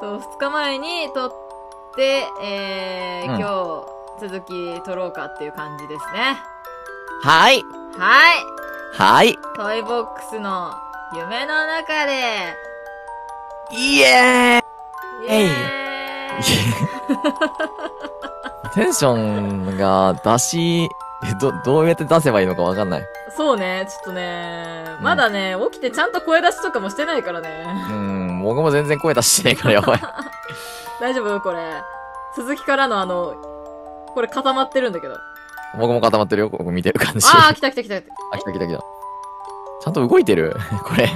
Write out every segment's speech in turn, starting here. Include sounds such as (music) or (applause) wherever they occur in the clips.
そう、2日前に撮って、えーうん今日、続き撮ろうかっていう感じですね。はい。はいはい。トイボックスの夢の中で、イエイエーイーイ (laughs) テンションが出し、ど、どうやって出せばいいのかわかんない。そうね、ちょっとね、うんまだね、起きてちゃんと声出しとかもしてないからね。うん、僕も全然声出してないからやばい。(laughs) 大丈夫？これ。続きからのあの、これ固まってるんだけど。僕も固まってるよ、ここ見てる感じ。あー、来た来た来た来た。あ、来た来た来た。ちゃんと動いてる？(laughs) これ。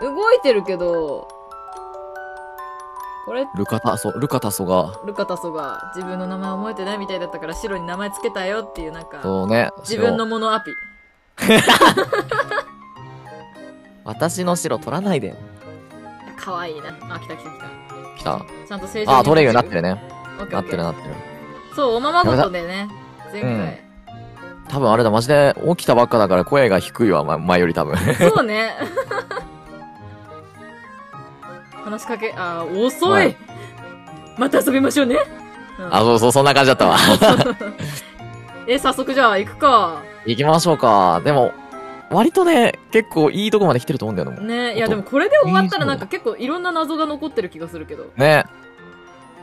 動いてるけど、これ、ルカタソ、ルカタソが、ルカタソが自分の名前覚えてないみたいだったから白に名前つけたよっていうなんか、そうね。自分のものアピ。(laughs) 私の白取らないで。かわいいな。あ、来た来た来た。来た？ちゃんと正常に。あ、取れるようになってるね。なってるなってる。そう、おままごとでね、前回。多分あれだ、マジで起きたばっかだから声が低いわ、ま前より多分。そうね。(laughs) 話しかけ、あー、遅い、はいまた遊びましょうね。うんあ、そうそう、そんな感じだったわ。(laughs) え、早速じゃあ行くか。行きましょうか。でも、割とね、結構いいとこまで来てると思うんだよねいやでもこれで終わったらなんか結構いろんな謎が残ってる気がするけど。ね。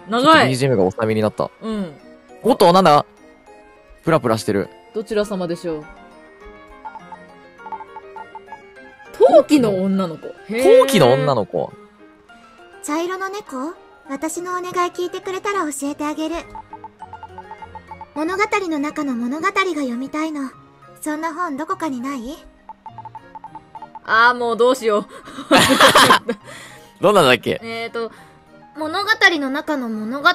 長い。BGM がおさみになった。うん。おっと、なんだ？プラプラしてる。どちら様でしょう？陶器の女の子。陶器の女のの子。茶色の猫？私のお願い聞いてくれたら教えてあげる。物語の中の物語が読みたいの。そんな本どこかにない？あーもうどうしよう。(laughs) どんなんだっけ？えーと、物語の中の物語。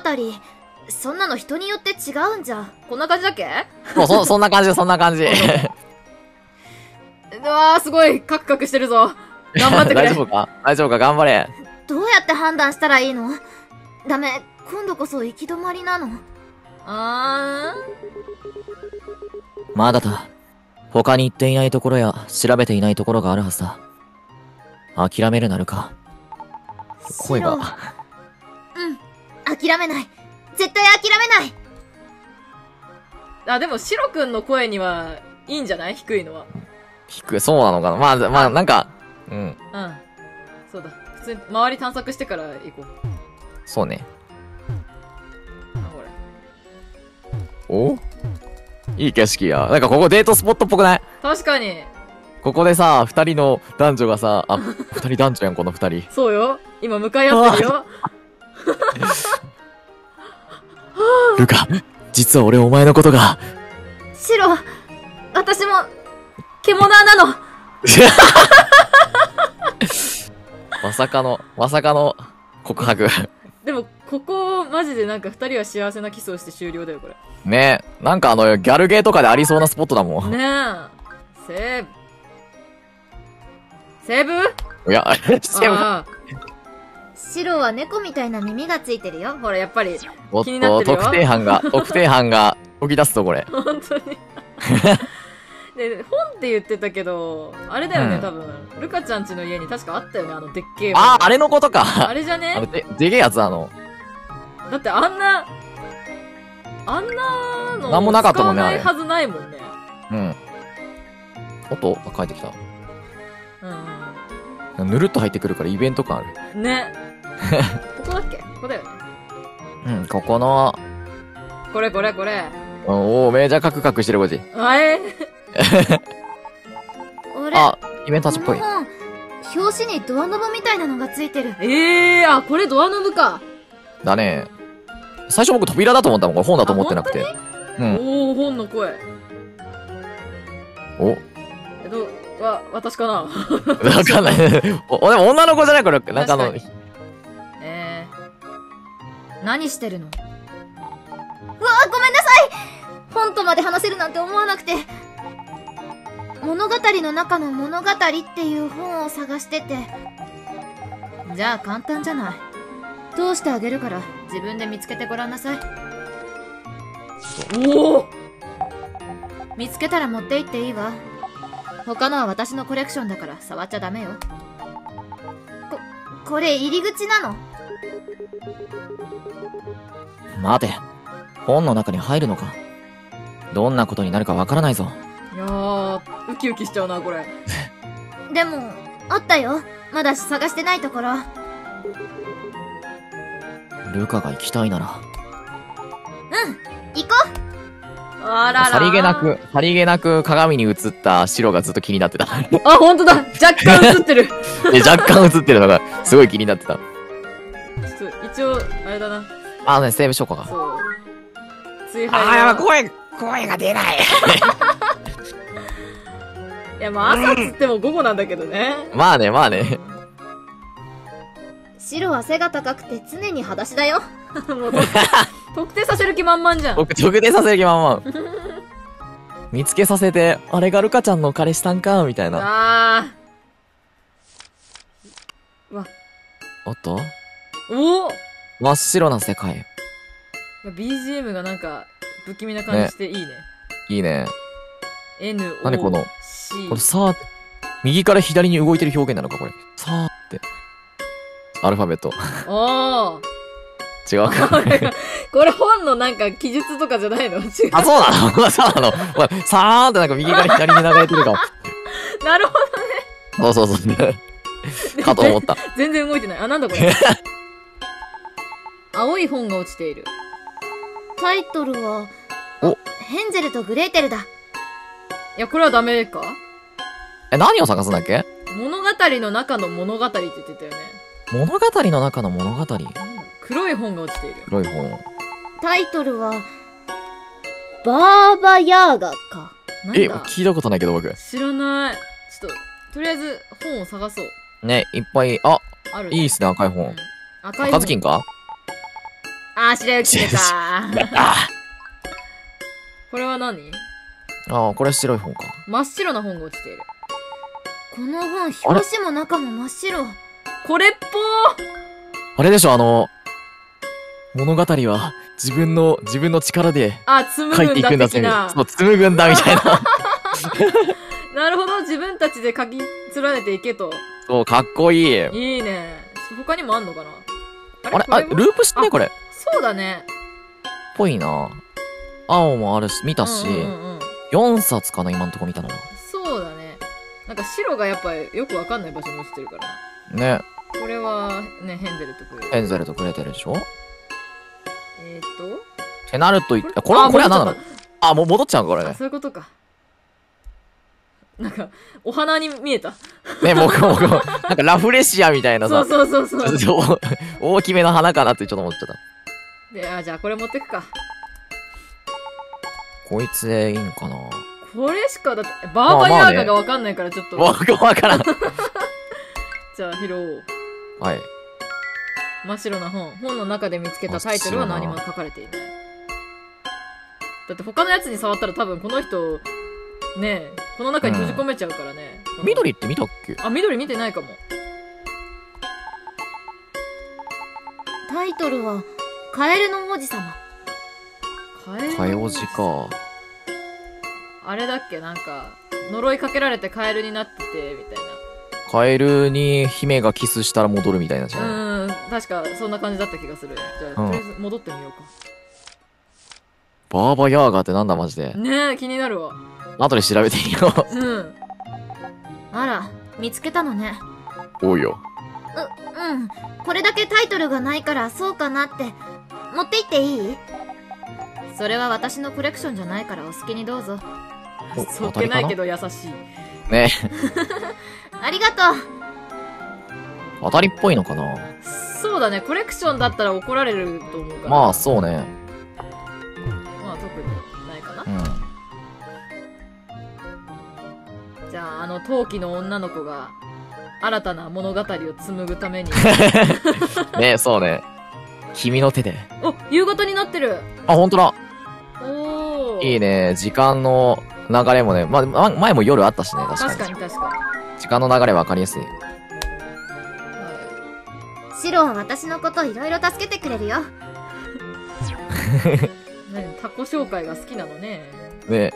そんなの人によって違うんじゃ。こんな感じだっけ？もうそ、そんな感じ、そんな感じ。(laughs) うわーすごいカクカクしてるぞ。頑張ってくれ。(laughs) 大丈夫か？大丈夫か？頑張れ。どうやって判断したらいいの？ダメ、今度こそ行き止まりなの。あまだだ。他に行っていないところや、調べていないところがあるはずだ。諦めるなるか。声が。うん。諦めない。絶対諦めない。ーあ、でもシロくんの声にはいいんじゃない？低いのは。低い、そうなのかなまあ、まあ、なんか、うん、うん。そうだ。普通に周り探索してから行こう。そうね。あ、ほら。お？いい景色や。なんかここデートスポットっぽくない？確かに。ここでさ、二人の男女がさ、あ、(laughs) 二人男女やん、この二人。そうよ。今向かい合ってるよ。(laughs) ルカ、実は俺お前のことが。シロ、私も、獣なの。(laughs) まさかの、まさかの告白。でも、ここ、マジでなんか二人は幸せなキスをして終了だよ、これ。ねなんかあの、ギャルゲーとかでありそうなスポットだもん。ねえ。セーブ。セーブ？いや、しても、ああシロは猫みたいな耳がついてるよ。ほら、やっぱり、おっ気になっと、てるよ特定班が、特定班が起き出すとこれ。(laughs) 本当に。(laughs) で、本って言ってたけど、あれだよね、うん多分。ルカちゃん家の家に確かあったよね、あの、でっけえ本。ああ、あれのことか。あれじゃね？あの、で、でけえやつあの。だってあんな、あんなの、なんもなかったもんねあいはずないもんね。うん。おっと、あ帰ってきた。うんぬるっと入ってくるからイベント感ある。うん。ね。(laughs) ここだっけ？ここだよね。うん、ここの、これこれこれ。おおめーじゃカクカクしてるこっち。あえ俺、(laughs) あ、イベントっぽい表紙にドアノブみたいなのがついてる。ええー、あ、これドアノブか。だね。最初僕扉だと思ったもん。これ本だと思ってなくて。うん。おお本の声。お、えっと、わ、私かな？(laughs) わかんない。お、でも女の子じゃない？これ。なんかあの確、え何してるの？うわごめんなさい本とまで話せるなんて思わなくて。物語の中の物語っていう本を探してて。じゃあ簡単じゃない。通してあげるから自分で見つけてごらんなさい。ー、おお見つけたら持って行っていいわ。他のは私のコレクションだから触っちゃダメよ。こ、これ入り口なの？待て。本の中に入るのか。どんなことになるかわからないぞ。キウキしちゃうな、これ。でも、あったよ。まだ探してないところ。ルカが行きたいなら。行こあらら。さりげなく、さりげなく鏡に映った白がずっと気になってた。あ、ほんとだ若干映ってる。(laughs) 若干映ってるのがすごい気になってた。ょっと、一応、あれだな。あのね、セーブしようか。そう。追あ。やばい、声、声が出ない。(laughs) いや、まあ朝っつっても午後なんだけどね。まあね、まあね。う。白は背が高くて常に裸足だよ。(laughs) もうと (laughs) 特定させる気満々じゃん。僕、特定させる気満々。見つけさせて、あれがルカちゃんの彼氏さんか、みたいな。あおっと？ー。お真っ白な世界。BGM がなんか、不気味な感じしていいね。いいね。N、O、何この？C これさー、右から左に動いてる表現なのか、これ。さーって。アルファベット。あ違うか。あ。(laughs) これ本のなんか記述とかじゃないの？違う。あ、そうなの？(laughs) そうなの？まあさーってなんか右から左に流れてるか。(laughs) なるほそうそうそう。ど。かと思った。全然動いてない。あ、なんだこれ？青い本が落ちている。タイトルは、おあヘンゼルとグレーテルだ。いや、これはダメか？え、何を探すんだっけ？物語の中の物語って言ってたよね。物語の中の物語？黒い本が落ちている。黒い本。タイトルは、バーバヤーガか。え、聞いたことないけど僕。知らない。ちょっと、とりあえず本を探そう。ね、いっぱい、あ、ある、いいっすね、赤いうん本。赤い本。赤ずきんか？あー、白雪出た。あこれは何？あー、これ白い本か。真っ白な本が落ちている。この本、表紙も中も真っ白。これっぽあれでしょ、あの、物語は自分の、自分の力で書いてぐんだいくんだって。的な。そう、紡ぐんだみたいな。(laughs) なるほど、自分たちで書き連ねていけと。そう、かっこいい。いいね。他にもあんのかな？あれ、あループしてね、あこれ。そうだね。ぽいな。青もあるし、見たし、うんうんうんうん4冊かな、今んとこ見たのは。そうだね。なんか白がやっぱよくわかんない場所に落ちてるからな。ね、これはね、ヘンゼルとクエンゼルとグレーテルでしょ？えー、っと？ってなるとい、あこれは、これは何なの？あ、もう戻っちゃうのこれあ、ね。そういうことか。なんか、お花に見えた。ね、僕も、なんかラフレシアみたいなさそう、そうそうそう。(laughs) 大きめの花かなってちょっと思っちゃった。で、あ、じゃあこれ持ってくか。こいつでいいんかな？これしか、だって、バーバヤーガがわかんないからちょっと。わかわからん。(laughs) じゃあ拾おう。はい。真っ白な本。本の中で見つけたタイトルは何も書かれていない。だって他のやつに触ったら多分この人、ねえ、この中に閉じ込めちゃうからね。この緑って見たっけ？あ、緑見てないかも。タイトルは、カエルの王子様。カエルかよじか。あれだっけ？なんか、呪いかけられてカエルになってて、みたいカエルに姫がキスしたら戻るみたいなじゃん。な。うーん、確かそんな感じだった気がする。じゃあ、うんとりあえず戻ってみようバーバヤーガーってなんだマジで？か。。ねえ、気になるわ。後で調べてみようん。あら、見つけたのね。う。おうよ。う、うん。これだけタイトルがないからそうかなって。持って行っていい？それは私のコレクションじゃないからお好きにどうぞ。おそっけないけど優しい。ね (laughs) ありがとう。当たりっぽいのかな？そうだね、コレクションだったら怒られると思うから。まあ、そうね。まあ特にないかなう。ん。じゃあ、あの、陶器の女の子が、新たな物語を紡ぐために。(laughs) ねそうね。君の手で。お、夕方になってるあ、ほんとだ。いいね。時間の流れもね。まあ、ま前も夜あったしね、確かに。確かに確か時間の流れわかりやすい。シロは私のこといろいろ助けてくれるよ。(laughs) 何タコ紹介が好きなのね。ね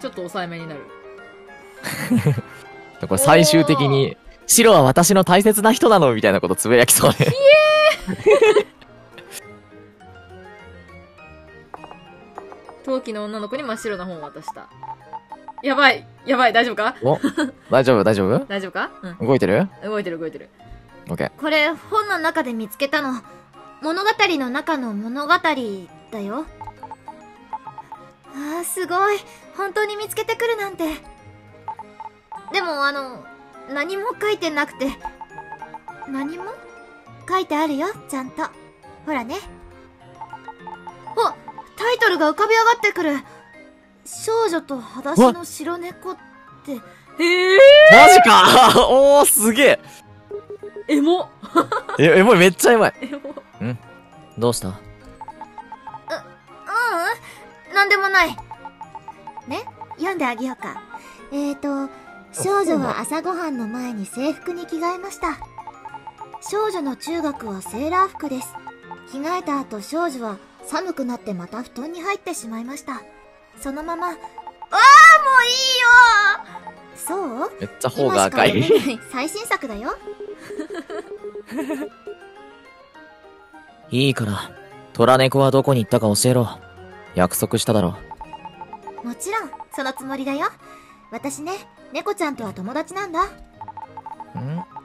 ちょっと抑えめになる。(laughs) これ最終的に、白は私の大切な人なのみたいなことつぶやきそうね。(laughs) 陶器の女の子に真っ白な本を渡した。やばいやばい大丈夫か？お大丈夫大丈夫？(laughs) 大丈夫か？うん。動いてる？動いてる動いてる。オッケー。これ本の中で見つけたの。物語の中の物語だよ。あーすごい。本当に見つけてくるなんて。でもあの何も書いてなくて。何も？書いてあるよちゃんと。ほらね。あルが浮かび上がってくる。少女と裸足の白猫って。へえマジか。(laughs) おー、すげえ。エモ。え、エモい、めっちゃエモい。エモ。どうした？ううん、なんでもない。ね、読んであげようか。えーと、少女は朝ごはんの前に制服に着替えました。少女の中学はセーラー服です。着替えた後少女は寒くなってまた布団に入ってしまいました。そのまま、ああもういいよそう？めっちゃ頬が赤い最新作だよ。いいから、虎猫はどこに行ったか教えろ。約束しただろ。もちろん、そのつもりだよ。私ね、猫ちゃんとは友達なんだ。ん？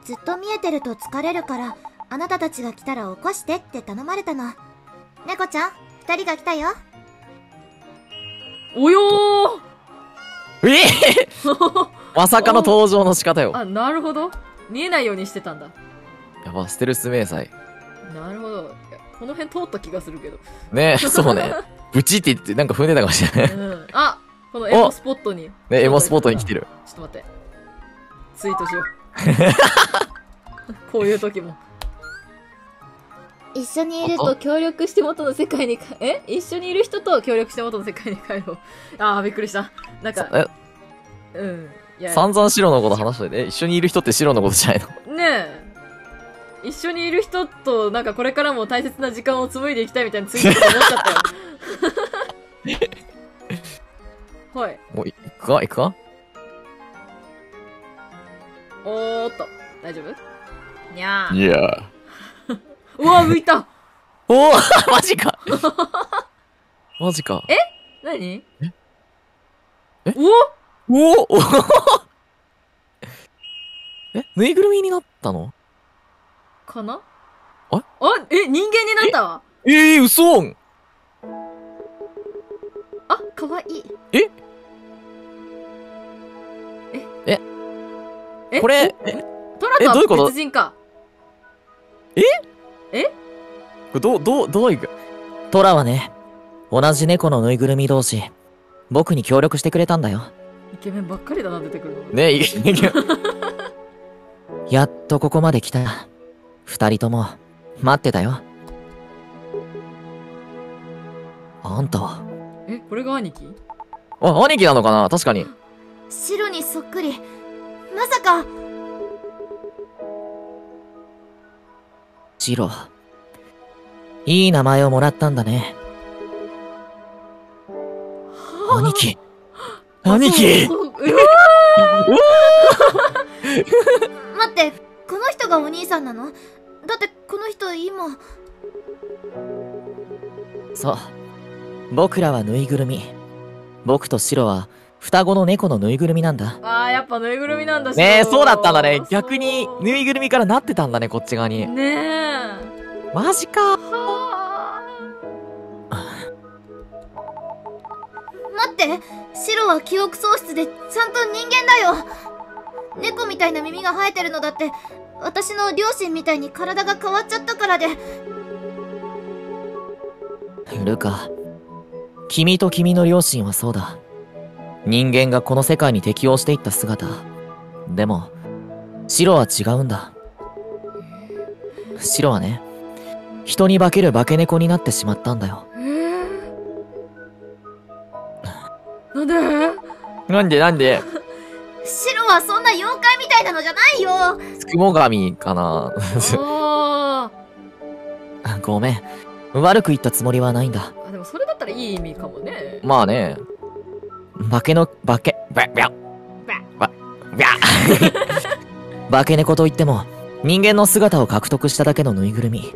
ずっと見えてると疲れるから、あなたたちが来たら起こしてって頼まれたの。猫ちゃん、二人が来たよ。およええー (laughs) まさかの登場の仕方よ。あ、なるほど。見えないようにしてたんだ。やば、ステルス迷彩。なるほど。この辺通った気がするけど。ねえ、そうね。(laughs) ブチって言ってなんか踏んでたかもしれない。うん。あこのエモスポットに。ね、エモスポットに来てる。ちょっと待って。ツイートしよう。(laughs) こういう時も。一緒にいるおと、協力して元の世界にか、(laughs) え？一緒にいる人と協力して元の世界に帰ろう。あー、びっくりした。なんか、え、うん。いや、散々白のこと話しといて、え？一緒にいる人って白のことじゃないの？ねえ。一緒にいる人と、なんかこれからも大切な時間を紡いでいきたいみたいなツイート思っちゃったよ。(laughs) はい。もう、行くか？行くか？おーっと。大丈夫？にゃー。いやうわ、浮いた。おおマジか。(laughs) マジか。何？え？え？おおおえ？ぬいぐるみになったの？かな？あ？あ？え、人間になったわ。え？えー、嘘。んあ、かわいい。え？これ、え、トラとはえどういうこと別人か。これどう、どう、どういくトラはね、同じ猫のぬいぐるみ同士、僕に協力してくれたんだよ。イケメンばっかりだな、出てくるの。ねいい (laughs) やっとここまで来た。二人とも、待ってたよ。あんたは、え、これが兄貴？あ、兄貴なのかな？確かに。(gasps) 白にそっくり。まさか、ジロ。いい名前をもらったんだね。兄貴。兄貴待って、この人がお兄さんなの？だって、この人今、そう。僕らはぬいぐるみ。僕とシロは、双子の猫のぬいぐるみなんだ。あー、やっぱぬいぐるみなんだし。ねえ、そうだったんだね。逆に、ぬいぐるみからなってたんだね、こっち側に。ねえ。マジか。は待って、白は記憶喪失でちゃんと人間だよ。猫みたいな耳が生えてるのだって、私の両親みたいに体が変わっちゃったからで、ルカ。君と君の両親はそうだ。人間がこの世界に適応していった姿。でも、シロは違うんだ。シロはね、人に化ける化け猫になってしまったんだよ。えー、なんで？なんでなんで？白はそんな妖怪みたいなのじゃないよつくも神かな？あごめん。悪く言ったつもりはないんだ。ーあ。でもそれだったらいい意味かもね。まあね。化けの、化け、ば、ば、ば、ば、(laughs) 化け猫といっても、人間の姿を獲得しただけのぬいぐるみ。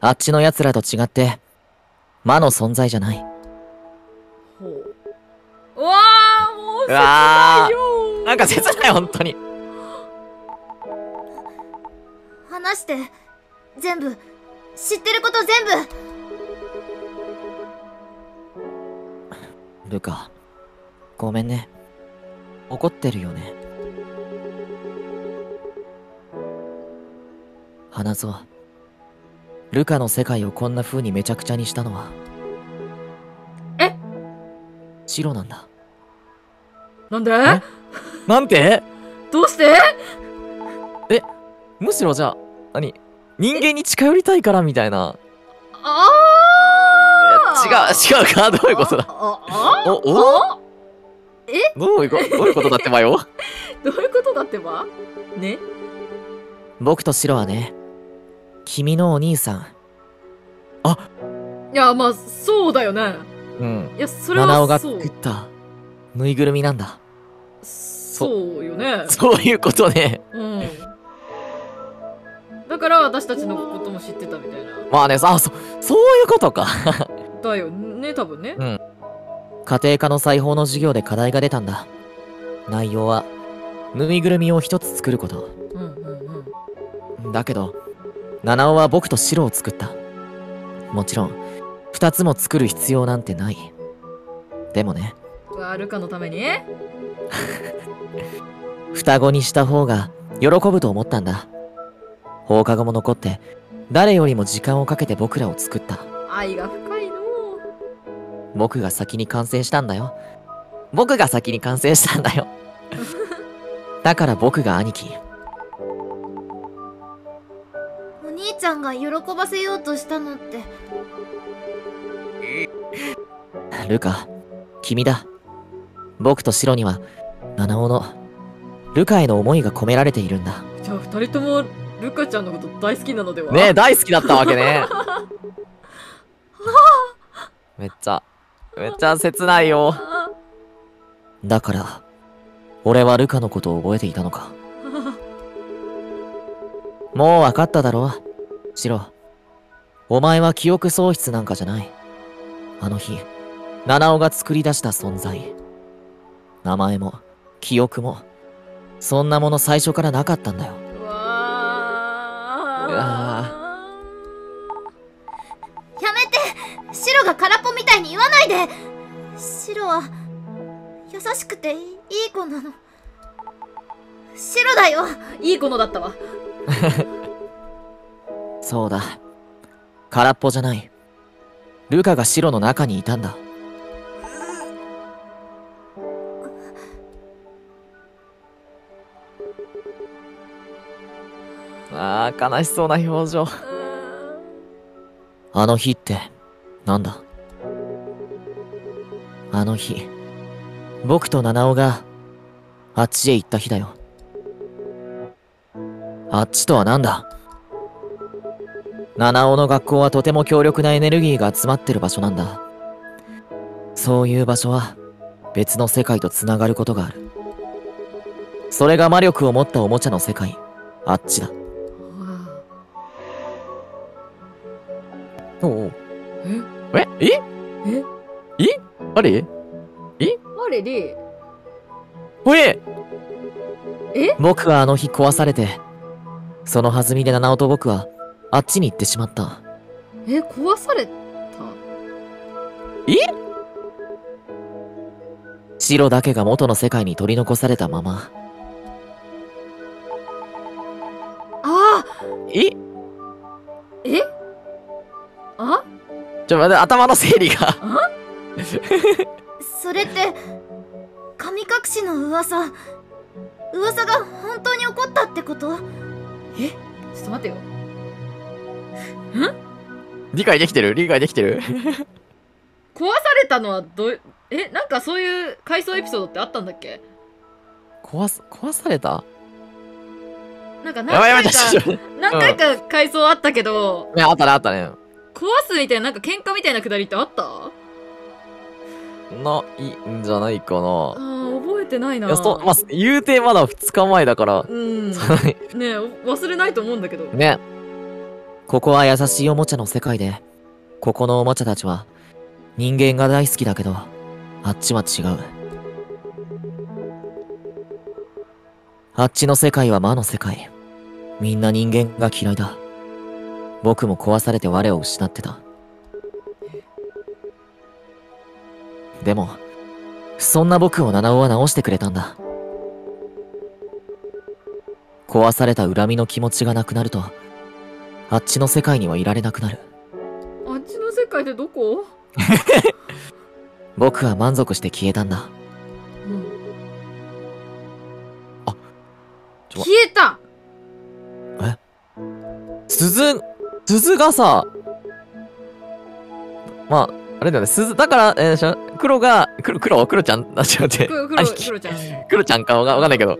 あっちの奴らと違って、魔の存在じゃない。ほう。うわー、もう切ないよーなんか切ない、本当に。話して。全部。知ってること全部。ルカ、ごめんね。怒ってるよね。花園。ルカの世界をこんな風にめちゃくちゃにしたのは。え？白なんだ。なんで？え？なんて？どうして？むしろじゃあ、何？人間に近寄りたいからみたいな。あ違う、違うか？(laughs) どういうことだ？あああ？お、お？あ？どういうことどういうことだってばよ？(laughs) どういうことだってば？ね？僕とシロはね、君のお兄さん、いや、まあ、そうだよね。うん、いや、それはそう作っ。た、ぬいぐるみなんだ。そうよね。そういうことね。うん。だから私たちのことも知ってたみたいな。まあね、あ、そ、そういうことか。だよね、多分ね。家庭科の裁縫の授業で課題が出たんだ。内容は、ぬいぐるみを一つ作ること。うんうんうん。だけど、七尾は僕とシロを作った。もちろん、二つも作る必要なんてない。でもね、うわ、ルカのために？(laughs) 双子にした方が喜ぶと思ったんだ。放課後も残って、誰よりも時間をかけて僕らを作った。愛が深僕が先に完成したんだよ。僕が先に完成したんだよ。(laughs) だから僕が兄貴。お兄ちゃんが喜ばせようとしたのって。ルカ、君だ。僕とシロには、七尾の、ルカへの思いが込められているんだ。じゃあ二人ともルカちゃんのこと大好きなのでは？ねえ、大好きだったわけね。(laughs) めっちゃ、めっちゃ切ないよ。あだから、俺はルカのことを覚えていたのか？(laughs) もう分かっただろ？シロ。お前は記憶喪失なんかじゃない。あの日、七尾が作り出した存在。名前も、記憶も、そんなもの最初からなかったんだよ。ないでシロは、優しくていい子なの。シロだよいい子のだったわ (laughs) そうだ。空っぽじゃない。ルカが白の中にいたんだ。ああ、悲しそうな表情。あの日って、なんだ？あの日、僕と七尾が、あっちへ行った日だよ。あっちとはなんだ？七尾の学校はとても強力なエネルギーが集まってる場所なんだ。そういう場所は別の世界と繋がることがある。それが魔力を持ったおもちゃの世界、あっちだ。おおえ？え？え？え？あれあれりほえ？え僕はあの日壊されて、その弾みで七尾と僕はあっちに行ってしまった。え壊された？白だけが元の世界に取り残されたまま。あえー！え？あ？ちょ、待って、頭の整理が。(laughs) それって、神隠しの噂。噂が本当に起こったってこと？ちょっと待ってよ。理解できてる？理解できてる？壊されたのはどう？いうえ？なんかそういう回想エピソードってあったんだっけ？壊す、壊された？なんか何回か何回か回想あったけど、って。ね、あったね、あったね。壊すみたいななんか喧嘩みたいなくだりってあった？あないんじゃないかな。ー覚えてないないや、そ、まあ、言うてまだ2日前だから。うんね忘れないと思うんだけどね。ここは優しいおもちゃの世界で、ここのおもちゃたちは、人間が大好きだけど、あっちは違う。あっちの世界は魔の世界。みんな人間が嫌いだ。僕も壊されて我を失ってた。でも、そんな僕を七尾は直してくれたんだ。壊された恨みの気持ちがなくなると、あっちの世界にはいられなくなる。あっちの世界ってどこ、(laughs) 僕は満足して消えたんだ。うん、ちょ消えた鈴、鈴がさ、まあ、あれだよね、鈴、だから、えー黒が、黒、黒、黒ちゃん？(laughs) あ、違う違黒う。黒黒ちゃん黒ちゃんか？わかわかんないけど。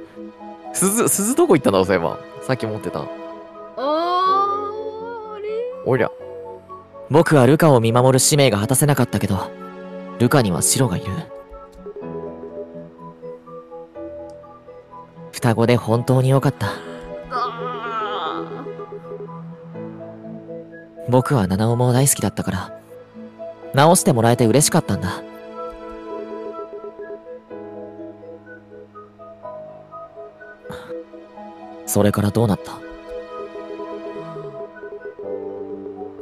鈴、鈴どこ行ったんだろう、そういえば。さっき持ってた。あーあれ？おりゃ。僕はルカを見守る使命が果たせなかったけど、ルカにはシロがいる。双子で本当に良かった。あ僕は七尾も大好きだったから、直してもらえて嬉しかったんだ。それからどうなった？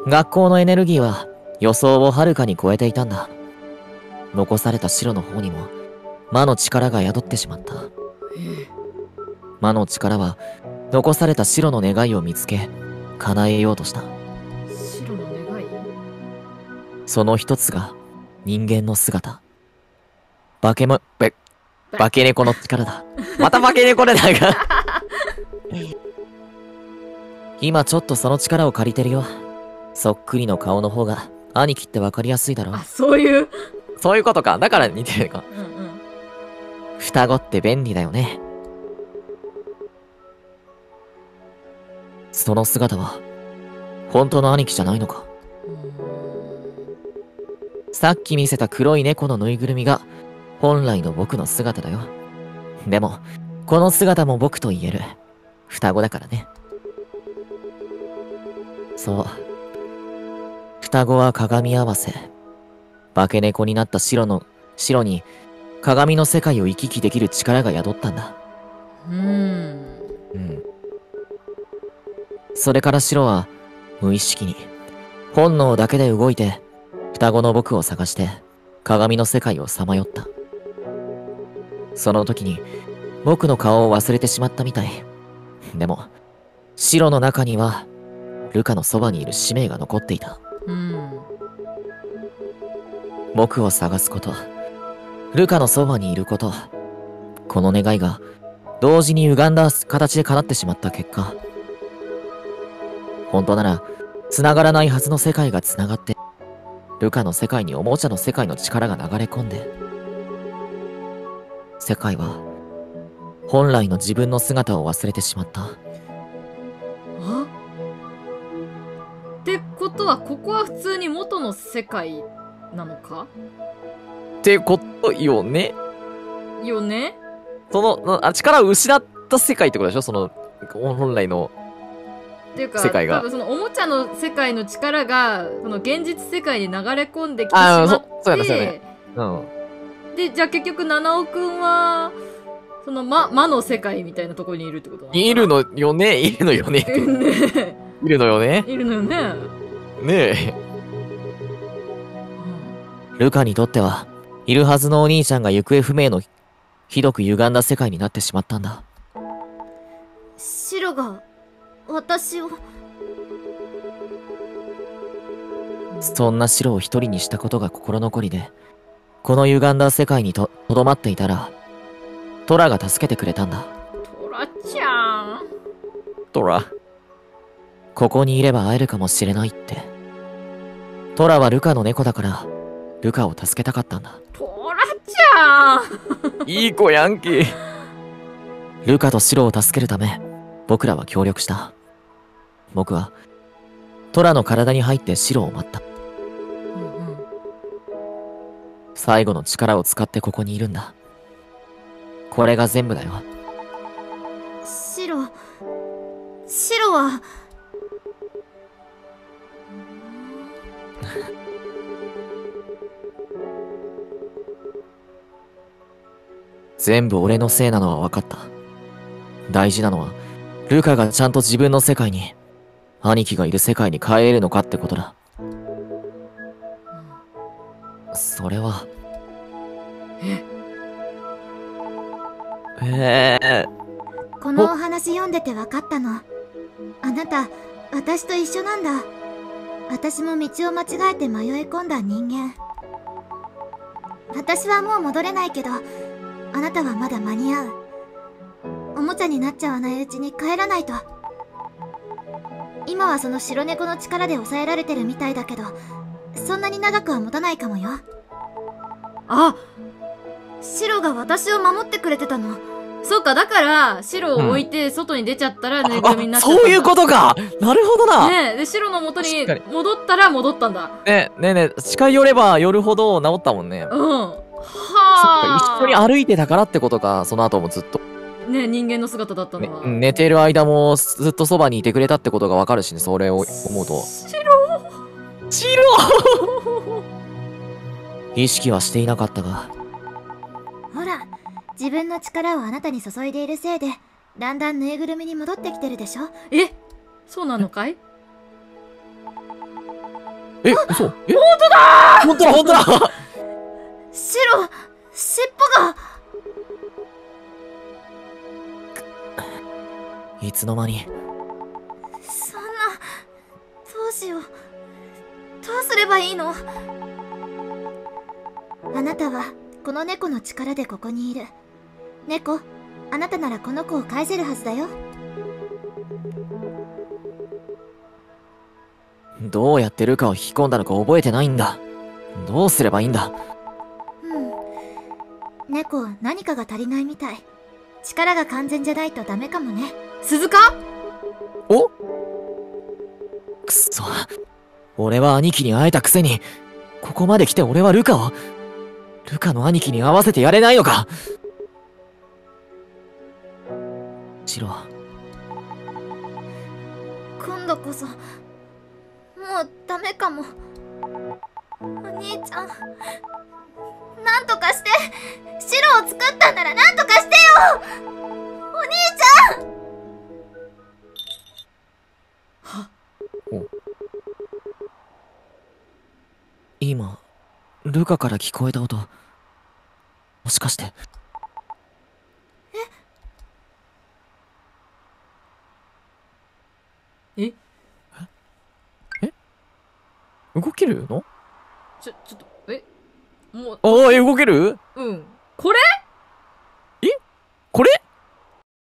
学校のエネルギーは予想をはるかに超えていたんだ。残された白の方にも魔の力が宿ってしまった。魔の力は残された白の願いを見つけ、叶えようとした。その一つが人間の姿。化けも、べ、化け猫の力だ。また化け猫でだが。今ちょっとその力を借りてるよ。そっくりの顔の方が兄貴ってわかりやすいだろあ。そういうそういうことか。だから似てるか。うんうん双子って便利だよね。その姿は、本当の兄貴じゃないのか。さっき見せた黒い猫のぬいぐるみが、本来の僕の姿だよ。でも、この姿も僕と言える。双子だからね。そう。双子は鏡合わせ。化け猫になった白の、白に、鏡の世界を行き来できる力が宿ったんだ。うんうん。それから白は、無意識に、本能だけで動いて、双子の僕を探して、鏡の世界をさまよった。その時に、僕の顔を忘れてしまったみたい。でも、白の中には、ルカのそばにいる使命が残っていた。うん僕を探すこと、ルカのそばにいること、この願いが同時に歪んだ形で叶ってしまった結果、本当なら繋がらないはずの世界が繋がって、ルカの世界におもちゃの世界の力が流れ込んで、世界は本来の自分の姿を忘れてしまった。あってことはここは普通に元の世界なのか？ってことよねよね？その、なあ力を失った世界ってことでしょ？その、本来の。っていうか世界が多分そのおもちゃの世界の力がその現実世界に流れ込んできてしまっそうそうやてねうん。でじゃあ結局七尾くんはその魔魔の世界みたいなところにいるってこといるのよね？いるのよ。(laughs) ね？いるのよね？いるのよね、ねえ。ルカにとっては、いるはずのお兄ちゃんが行方不明のひどく歪んだ世界になってしまったんだ。白が私をそんな白を一人にしたことが心残りで、この歪んだ世界にと、とどまっていたら、トラが助けてくれたんだ。トラちゃんトラ？ここにいれば会えるかもしれないって。トラはルカの猫だから、ルカを助けたかったんだ。トラちゃんいい子やんけ。ルカとシロを助けるため、僕らは協力した。僕は、トラの体に入ってシロを待った。うんうん最後の力を使ってここにいるんだ。これが全部だよ。白、白は、全部俺のせいなのは分かった。大事なのは、ルカがちゃんと自分の世界に、兄貴がいる世界に帰れるのかってことだ。それは。え？えこのお話読んでて分かったの。あなた、私と一緒なんだ。私も道を間違えて迷い込んだ人間。私はもう戻れないけど、あなたはまだ間に合う。おもちゃになっちゃわないうちに帰らないと。今はその白猫の力で抑えられてるみたいだけど、そんなに長くは持たないかもよ。あ白が私を守ってくれてたの。そうか、だから、白を置いて外に出ちゃったらぬいぐるみになあ、っちゃったんだ。そういうことかなるほどなねで、白の元に戻ったら戻ったんだ。ねえねえ、近寄れば寄るほど治ったもんね。うん。はそっか、あ。一緒に歩いてたからってことか、その後もずっと。ねえ、人間の姿だったねのは。寝てる間もずっとそばにいてくれたってことがわかるしね、それを思うと。白。白。意識はしていなかったが、ほら、自分の力をあなたに注いでいるせいで、だんだんぬいぐるみに戻ってきてるでしょ？え？そうなのかい？え、嘘。え？本当だ本当だ本当だ。白尻尾がいつの間に、そんな、どうしよう。どうすればいいの？あなたは、この猫の力でここにいる。猫、あなたならこの子を返せるはずだよ。どうやってルカを引き込んだのか覚えてないんだ。どうすればいいんだうん。猫、何かが足りないみたい。力が完全じゃないとダメかもね。鈴鹿？お？くそ。俺は兄貴に会えたくせに、ここまで来て俺はルカを、ルカの兄貴に会わせてやれないのか？シロ、今度こそ、もうダメかも。お兄ちゃん、なんとかして。白を作ったんならなんとかしてよ。お兄ちゃん今、ルカから聞こえた音。もしかして。え？動けるの？ちょ、ちょっと、え？もう、ああ、え動ける？うん。これ？